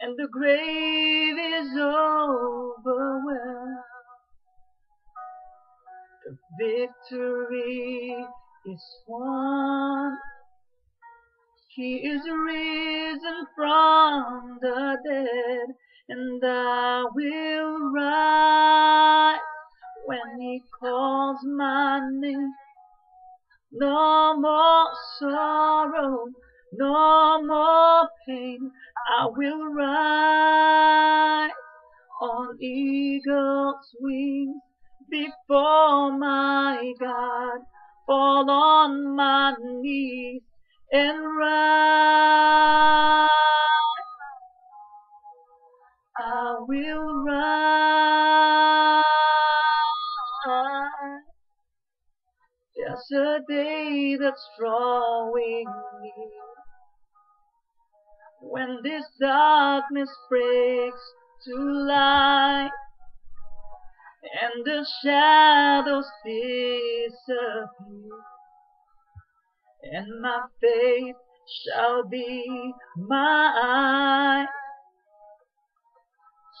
and the grave is overwhelmed. The victory is won. He is risen from the dead, and I will rise when He calls my name. No more sorrow, no more pain. I will rise on eagle's wings before my God. Fall on my knees and rise. I will rise. There's a day that's drawing near when this darkness breaks to light and the shadows disappear and my faith shall be mine.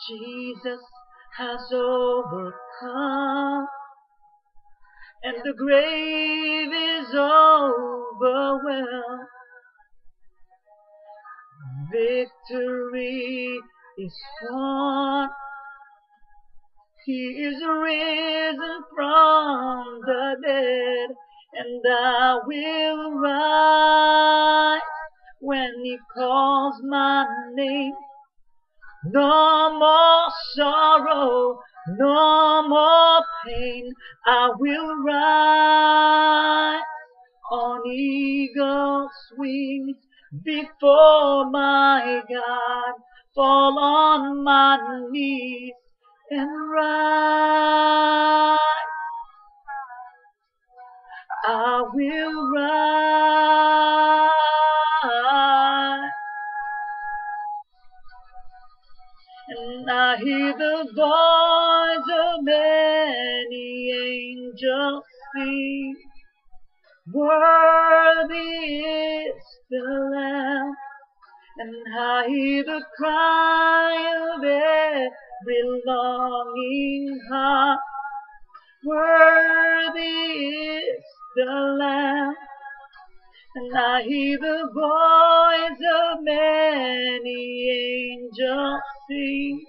Jesus has overcome and the grave is overwhelmed. Victory is won. He is risen from the dead, and I will rise when He calls my name. No more sorrow, no more pain. I will rise on eagle's wings before my God. Fall on my knees and rise. I will rise. And I hear the voice of many angels sing. Worthy is the Lamb. And I hear the cry of every longing heart. Worthy is the Lamb. And I hear the voice of many angels sing.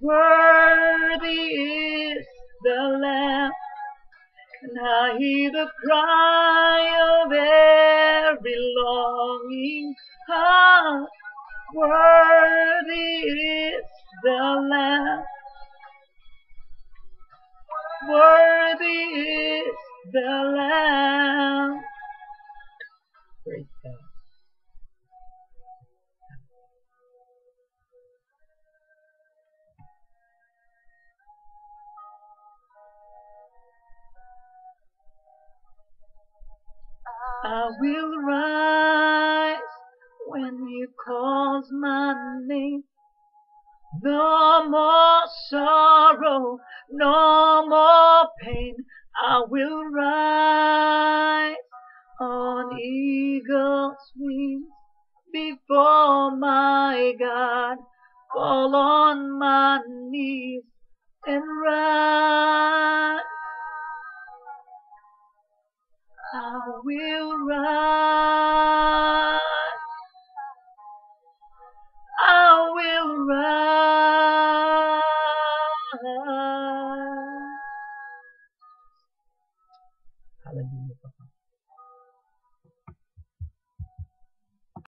Worthy is the Lamb. And I hear the cry of every longing heart. Worthy is the Lamb. Worthy is the Lamb. Praise God. I will rise when you calls my name. No more sorrow, no more pain. I will rise on eagle's wings before my God. Fall on my knees and rise. I will rise. I will rise. Hallelujah, Papa.